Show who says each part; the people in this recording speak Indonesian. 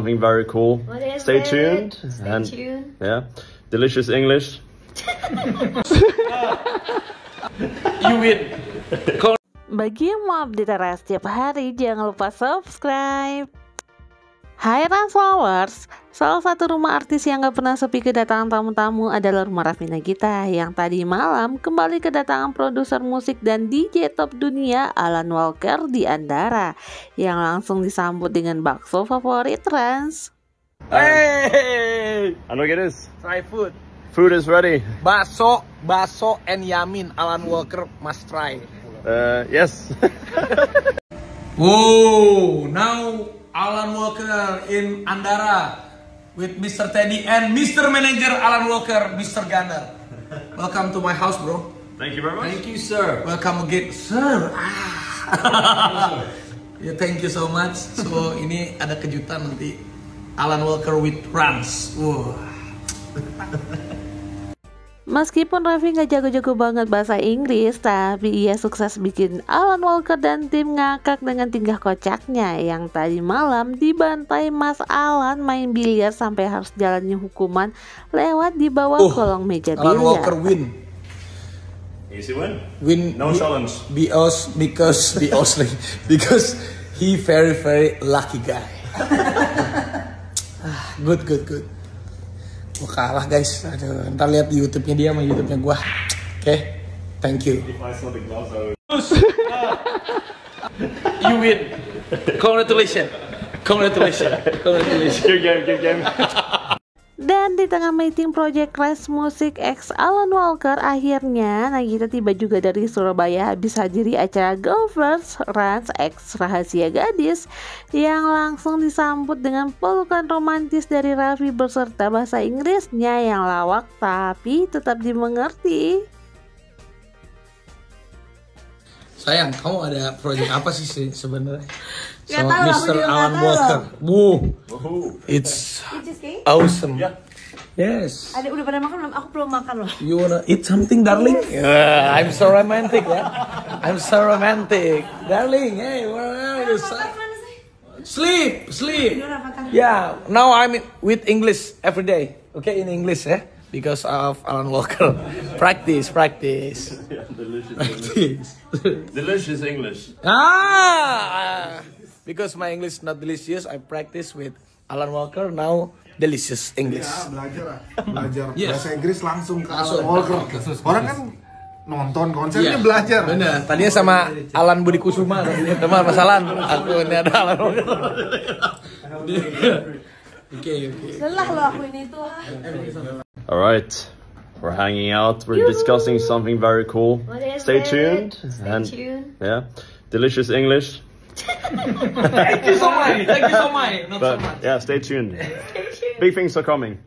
Speaker 1: something very cool.
Speaker 2: What is
Speaker 1: Stay
Speaker 2: it?
Speaker 1: tuned.
Speaker 2: Stay
Speaker 1: and
Speaker 2: tuned.
Speaker 1: yeah, delicious English.
Speaker 3: You win.
Speaker 4: Bagi yang mau update Rara setiap hari, jangan lupa subscribe. Hai Flowers, salah satu rumah artis yang gak pernah sepi kedatangan tamu-tamu adalah rumah Raffi Nagita yang tadi malam kembali kedatangan produser musik dan DJ top dunia Alan Walker di Andara yang langsung disambut dengan bakso favorit trans.
Speaker 3: Hey,
Speaker 1: look at this.
Speaker 3: try food.
Speaker 1: Food is ready.
Speaker 3: Baso, baso and yamin. Alan Walker must try.
Speaker 1: Uh, yes.
Speaker 3: Whoa, now Alan Walker in Andara with Mr. Teddy and Mr. Manager Alan Walker, Mr. Gunner. Welcome to my house, bro.
Speaker 1: Thank you very much.
Speaker 3: Thank you, sir. Welcome again, sir. Ah. ya, thank you so much. So ini ada kejutan nanti Alan Walker with Rans. Wow.
Speaker 4: Meskipun Raffi nggak jago-jago banget bahasa Inggris, tapi ia sukses bikin Alan Walker dan tim ngakak dengan tingkah kocaknya yang tadi malam dibantai Mas Alan main biliar sampai harus jalani hukuman lewat di bawah
Speaker 3: Oh,
Speaker 4: kolong meja
Speaker 3: Alan Walker
Speaker 4: biliar.
Speaker 3: win.
Speaker 1: Easy win.
Speaker 3: Win
Speaker 1: No
Speaker 3: be-
Speaker 1: challenge.
Speaker 3: Because because because because he very very lucky guy. Ah, good good good. Gua kalah guys. Aduh, ntar lihat di YouTube-nya dia sama YouTube-nya gua. Oke. Thank you. you win. Congratulations. Congratulations. Congratulations.
Speaker 1: Good game. Good game.
Speaker 4: Dan di tengah meeting project Rise Music X Alan Walker, akhirnya Nagita tiba juga dari Surabaya habis hadiri acara First Rans X Rahasia Gadis yang langsung disambut dengan pelukan romantis dari Raffi beserta bahasa Inggrisnya yang lawak tapi tetap dimengerti.
Speaker 3: Sayang, kamu ada project apa sih se- sebenarnya?
Speaker 2: Nggak
Speaker 3: Sama
Speaker 2: tahu,
Speaker 3: Mr. Alan. Walker. Wow, it's awesome. Yes.
Speaker 2: Ada udah pada makan belum? Aku belum makan loh.
Speaker 3: You wanna eat something, darling? Yeah, I'm so romantic, ya. I'm so romantic, darling. Hey, where are you? Sleep, sleep.
Speaker 2: Udah makan.
Speaker 3: Yeah, now I'm with English every day. Okay, in English, eh? Because of Alan Walker. practice, practice, practice.
Speaker 1: Delicious English.
Speaker 3: ah, because my English not delicious, I practice with Alan Walker. Now delicious English.
Speaker 5: Ya, belajar lah. belajar
Speaker 3: Yes.
Speaker 5: bahasa Inggris langsung ke. Alan Walker orang kan nonton konsernya belajar
Speaker 3: Iya. Bener. Tadinya sama Alan Budi Kusuma, tadinya sama Mas Alan. Aku ini ada Alan Walker. Oke, oke.
Speaker 2: Lelah loh aku ini tuh.
Speaker 1: All right. We're hanging out. We're discussing something very cool.
Speaker 2: What is
Speaker 1: Stay
Speaker 2: it?
Speaker 1: tuned.
Speaker 2: Stay
Speaker 1: and
Speaker 2: tuned.
Speaker 1: yeah, delicious English.
Speaker 3: Thank you so much. Thank you so much. Not so much.
Speaker 1: yeah, stay tuned. stay tuned. Big things are coming.